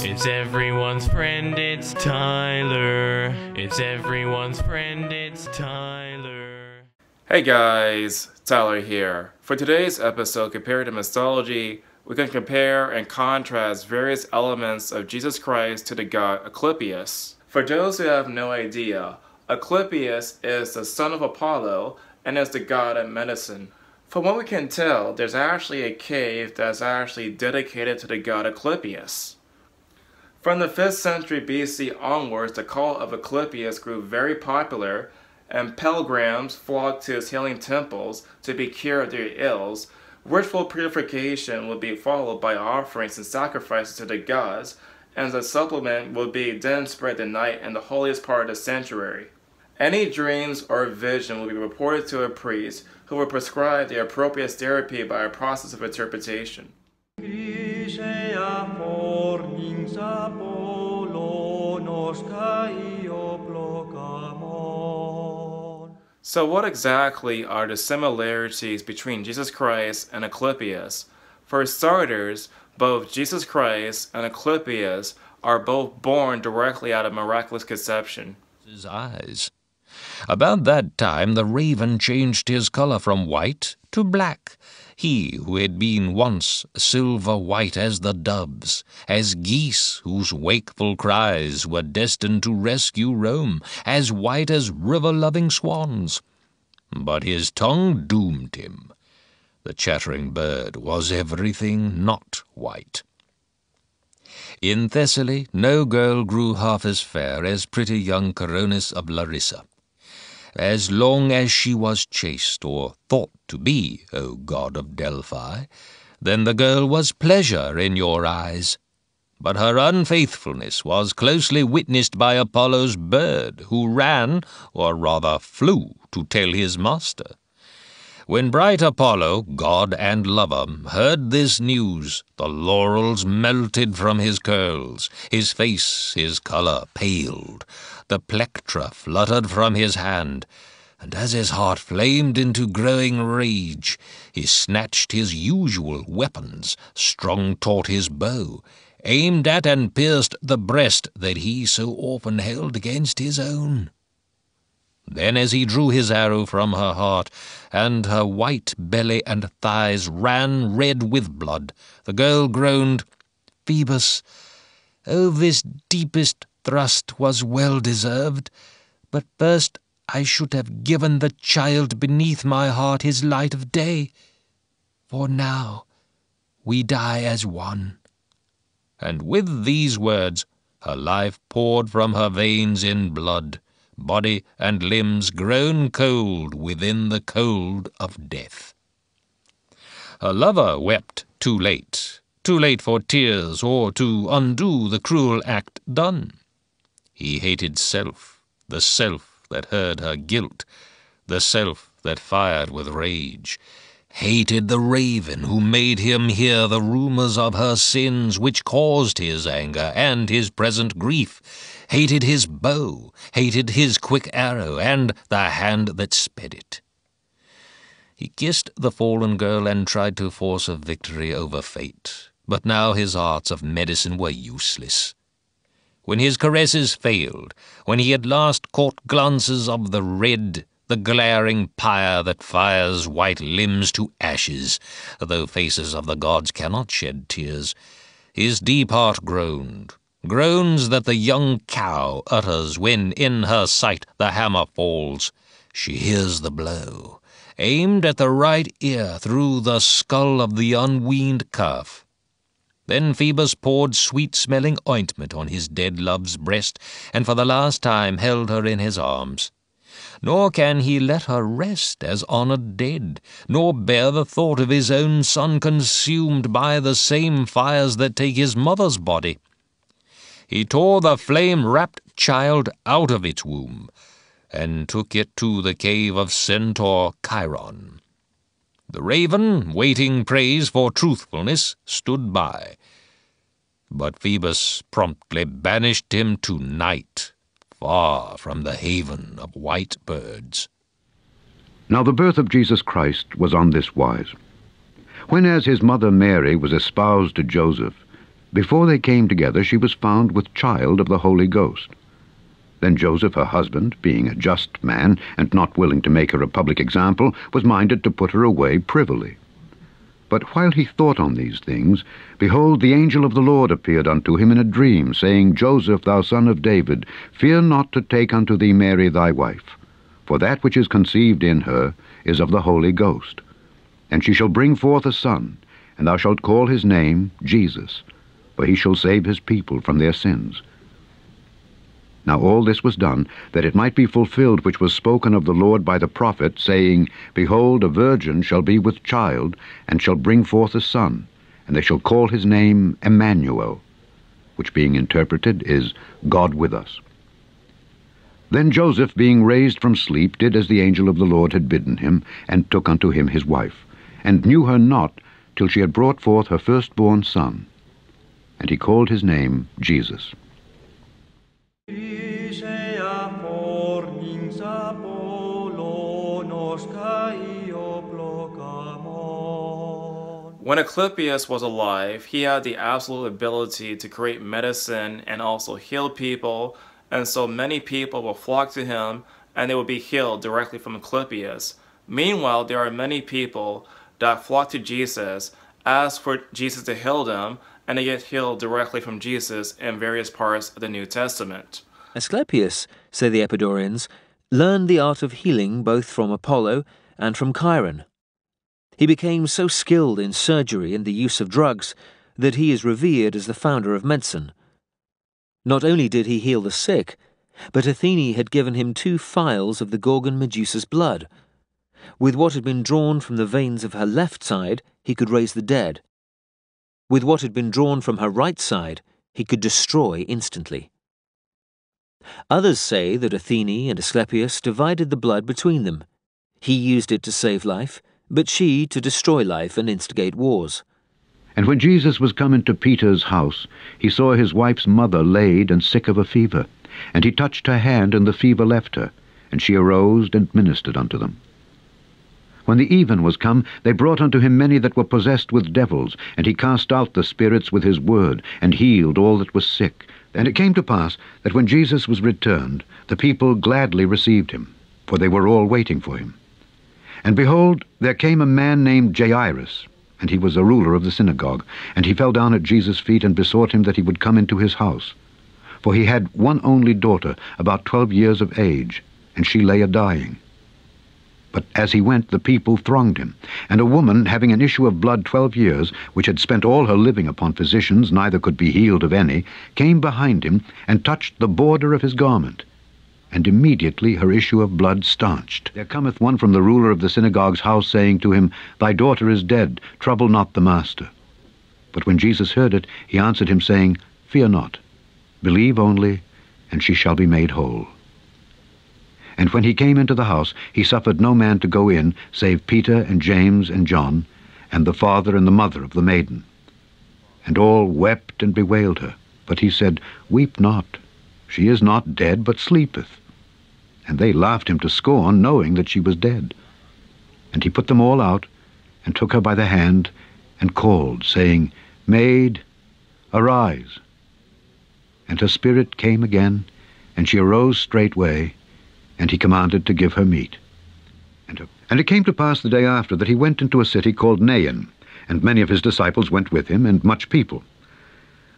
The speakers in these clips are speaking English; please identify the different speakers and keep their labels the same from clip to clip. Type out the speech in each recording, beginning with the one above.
Speaker 1: It's everyone's friend, it's Tyler. It's everyone's friend, it's Tyler.
Speaker 2: Hey guys, Tyler here. For today's episode, Comparative Mythology, we can compare and contrast various elements of Jesus Christ to the god Asclepius. For those who have no idea, Asclepius is the son of Apollo and is the god of medicine. From what we can tell, there's actually a cave that's actually dedicated to the god Asclepius. From the 5th century BC onwards, the cult of Asclepius grew very popular, and pilgrims flocked to his healing temples to be cured of their ills. Ritual purification would be followed by offerings and sacrifices to the gods, and the supplement would be then spread the night in the holiest part of the sanctuary. Any dreams or vision will be reported to a priest who will prescribe the appropriate therapy by a process of interpretation. So what exactly are the similarities between Jesus Christ and Asclepius? For starters, both Jesus Christ and Asclepius are both born directly out of miraculous conception.
Speaker 3: His eyes. About that time the raven changed his color from white to black, he who had been once silver white as the doves, as geese whose wakeful cries were destined to rescue Rome, as white as river-loving swans. But his tongue doomed him. The chattering bird was everything not white. In Thessaly, no girl grew half as fair as pretty young Coronis of Larissa as long as she was chaste, or thought to be, O god of Delphi, then the girl was pleasure in your eyes. But her unfaithfulness was closely witnessed by Apollo's bird, who ran, or rather flew, to tell his master. When bright Apollo, god and lover, heard this news, the laurels melted from his curls, his face, his colour paled, the plectra fluttered from his hand, and as his heart flamed into growing rage, he snatched his usual weapons, strung taut his bow, aimed at and pierced the breast that he so often held against his own. Then as he drew his arrow from her heart, and her white belly and thighs ran red with blood, the girl groaned, Phoebus, oh, this deepest thrust was well deserved, but first I should have given the child beneath my heart his light of day. For now we die as one. And with these words her life poured from her veins in blood, body and limbs grown cold within the cold of death. Her lover wept too late, too late for tears or to undo the cruel act done. He hated self, the self that heard her guilt, the self that fired with rage, hated the raven who made him hear the rumors of her sins which caused his anger and his present grief, hated his bow, hated his quick arrow, and the hand that sped it. He kissed the fallen girl and tried to force a victory over fate, but now his arts of medicine were useless when his caresses failed, when he at last caught glances of the red, the glaring pyre that fires white limbs to ashes, though faces of the gods cannot shed tears, his deep heart groaned, groans that the young cow utters when in her sight the hammer falls. She hears the blow, aimed at the right ear through the skull of the unweaned calf. Then Phoebus poured sweet-smelling ointment on his dead love's breast, and for the last time held her in his arms. Nor can he let her rest as honoured dead, nor bear the thought of his own son consumed by the same fires that take his mother's body. He tore the flame-wrapped child out of its womb, and took it to the cave of Centaur Chiron. The raven, waiting praise for truthfulness, stood by. But Phoebus promptly banished him to night, far from the haven of white birds.
Speaker 4: Now the birth of Jesus Christ was on this wise. When as his mother Mary was espoused to Joseph, Before they came together, she was found with child of the Holy Ghost. Then Joseph, her husband, being a just man, and not willing to make her a public example, was minded to put her away privily. But while he thought on these things, behold, the angel of the Lord appeared unto him in a dream, saying, Joseph, thou son of David, fear not to take unto thee Mary thy wife, for that which is conceived in her is of the Holy Ghost. And she shall bring forth a son, and thou shalt call his name Jesus, for he shall save his people from their sins. Now all this was done, that it might be fulfilled which was spoken of the Lord by the prophet, saying, Behold, a virgin shall be with child, and shall bring forth a son, and they shall call his name Emmanuel, which being interpreted is God with us. Then Joseph, being raised from sleep, did as the angel of the Lord had bidden him, and took unto him his wife, and knew her not till she had brought forth her firstborn son. And he called his name Jesus.
Speaker 2: When Asclepius was alive, he had the absolute ability to create medicine and also heal people, and so many people will flock to him and they will be healed directly from Asclepius. Meanwhile, there are many people that flock to Jesus, ask for Jesus to heal them, and they get healed directly from Jesus in various parts of the New Testament.
Speaker 5: Asclepius, say the Epidaurians, learned the art of healing both from Apollo and from Chiron. He became so skilled in surgery and the use of drugs that he is revered as the founder of medicine. Not only did he heal the sick, but Athene had given him two phials of the Gorgon Medusa's blood. With what had been drawn from the veins of her left side, he could raise the dead. With what had been drawn from her right side, he could destroy instantly. Others say that Athene and Asclepius divided the blood between them. He used it to save life, but she to destroy life and instigate wars.
Speaker 4: And when Jesus was come into Peter's house, he saw his wife's mother laid and sick of a fever. And he touched her hand, and the fever left her, and she arose and ministered unto them. When the even was come, they brought unto him many that were possessed with devils, and he cast out the spirits with his word, and healed all that was sick. And it came to pass that when Jesus was returned, the people gladly received him, for they were all waiting for him. And behold, there came a man named Jairus, and he was a ruler of the synagogue. And he fell down at Jesus' feet and besought him that he would come into his house. For he had one only daughter, about twelve years of age, and she lay a dying. But as he went, the people thronged him. And a woman, having an issue of blood twelve years, which had spent all her living upon physicians, neither could be healed of any, came behind him, and touched the border of his garment and immediately her issue of blood stanched. There cometh one from the ruler of the synagogue's house, saying to him, Thy daughter is dead, trouble not the master. But when Jesus heard it, he answered him, saying, Fear not, believe only, and she shall be made whole. And when he came into the house, he suffered no man to go in, save Peter and James and John, and the father and the mother of the maiden. And all wept and bewailed her. But he said, Weep not. She is not dead, but sleepeth. And they laughed him to scorn, knowing that she was dead. And he put them all out, and took her by the hand, and called, saying, Maid, arise. And her spirit came again, and she arose straightway, and he commanded to give her meat. And, and it came to pass the day after that he went into a city called Nain, and many of his disciples went with him, and much people.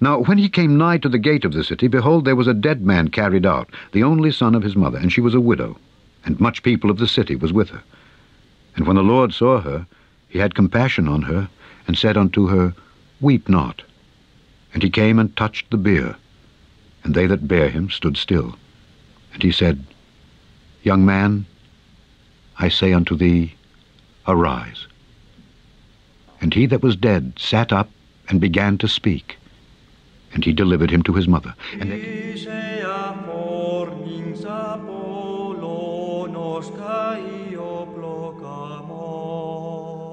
Speaker 4: Now when he came nigh to the gate of the city, behold, there was a dead man carried out, the only son of his mother, and she was a widow, and much people of the city was with her. And when the Lord saw her, he had compassion on her, and said unto her, Weep not. And he came and touched the bier, and they that bare him stood still. And he said, Young man, I say unto thee, Arise. And he that was dead sat up and began to speak and he delivered him to his mother. And they...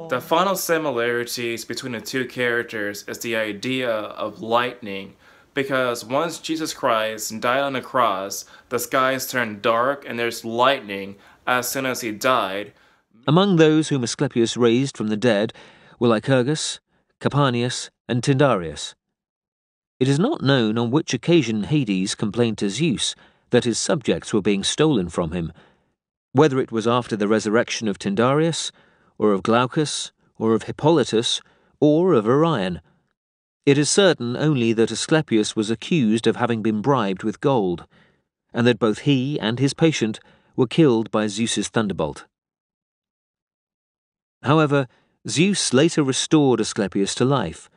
Speaker 2: The final similarities between the two characters is the idea of lightning, because once Jesus Christ died on the cross, the skies turned dark and there's lightning as soon as he died.
Speaker 5: Among those whom Asclepius raised from the dead were Lycurgus, Capaneus, and Tyndareus. It is not known on which occasion Hades complained to Zeus that his subjects were being stolen from him, whether it was after the resurrection of Tyndareus, or of Glaucus, or of Hippolytus, or of Orion. It is certain only that Asclepius was accused of having been bribed with gold, and that both he and his patient were killed by Zeus's thunderbolt. However, Zeus later restored Asclepius to life,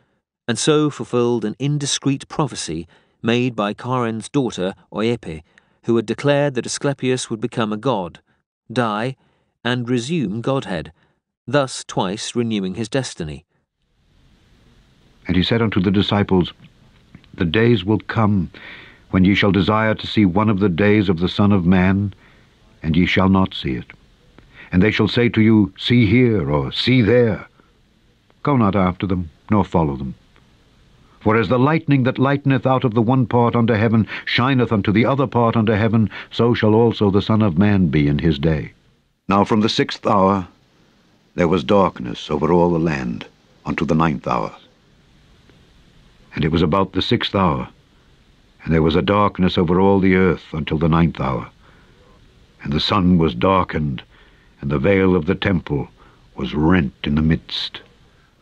Speaker 5: and so fulfilled an indiscreet prophecy made by Charon's daughter Oepe, who had declared that Asclepius would become a god, die, and resume godhead, thus twice renewing his destiny.
Speaker 4: And he said unto the disciples, The days will come when ye shall desire to see one of the days of the Son of Man, and ye shall not see it. And they shall say to you, See here, or See there. Go not after them, nor follow them. For as the lightning that lighteneth out of the one part under heaven shineth unto the other part under heaven, so shall also the Son of Man be in his day. Now from the sixth hour there was darkness over all the land unto the ninth hour. And it was about the sixth hour, and there was a darkness over all the earth until the ninth hour. And the sun was darkened, and the veil of the temple was rent in the midst.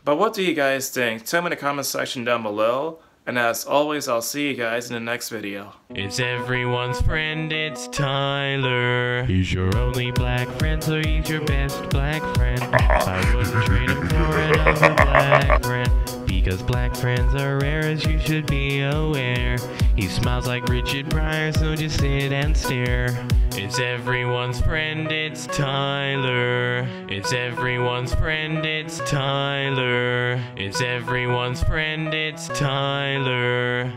Speaker 2: But what do you guys think? Tell me in the comment section down below. And as always, I'll see you guys in the next video.
Speaker 1: It's everyone's friend, it's Tyler. He's your only black friend, so he's your best black friend. I wouldn't trade him for another black friend. Because black friends are rare as you should be aware. He smiles like Richard Pryor, so just sit and stare. It's everyone's friend, it's Tyler. It's everyone's friend, it's Tyler. It's everyone's friend, it's Tyler.